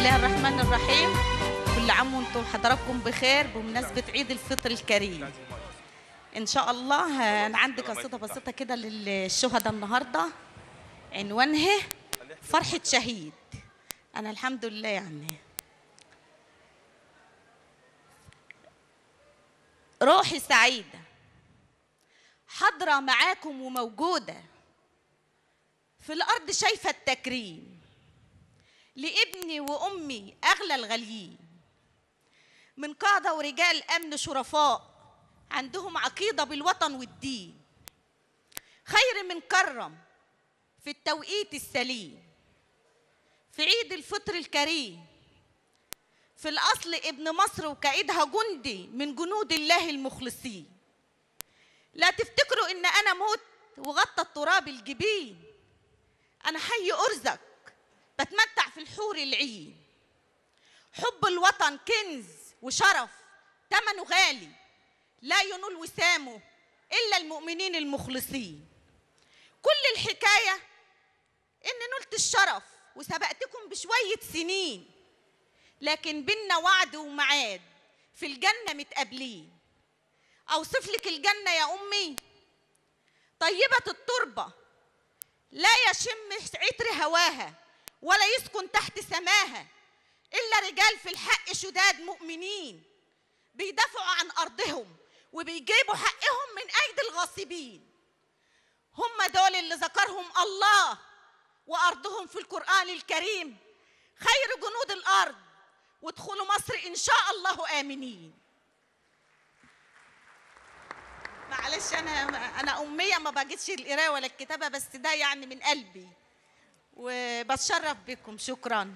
الله الرحمن الرحيم. كل عام وأنتم حضراتكم بخير بمناسبة عيد الفطر الكريم. إن شاء الله أنا عندي قصيدة بسيطة كده للشهداء النهاردة. عنوانها فرحة شهيد. أنا الحمد لله يعني. روحي سعيدة. حاضرة معاكم وموجودة. في الأرض شايفة التكريم. لابني وأمي أغلى الغاليين من قادة ورجال أمن شرفاء عندهم عقيدة بالوطن والدين. خير من كرم في التوقيت السليم. في عيد الفطر الكريم. في الأصل ابن مصر وكائدها جندي من جنود الله المخلصين. لا تفتكروا إن أنا موت وغطى التراب الجبين. أنا حي في الحور العين. حب الوطن كنز وشرف تمنه غالي. لا ينول وسامه إلا المؤمنين المخلصين. كل الحكاية إن نلت الشرف وسبقتكم بشوية سنين لكن بينا وعد ومعاد في الجنة متقابلين. أوصف لك الجنة يا أمي. طيبة التربة لا يشم عطر هواها. ولا يسكن تحت سماها إلا رجال في الحق شداد مؤمنين. بيدافعوا عن أرضهم وبيجيبوا حقهم من أيدي الغاصبين. هم دول اللي ذكرهم الله وأرضهم في القرآن الكريم. خير جنود الأرض. وادخلوا مصر إن شاء الله آمنين. معلش أنا أنا أمية ما بجدش القراية ولا الكتابة بس ده يعني من قلبي. وبتشرف بكم. شكراً.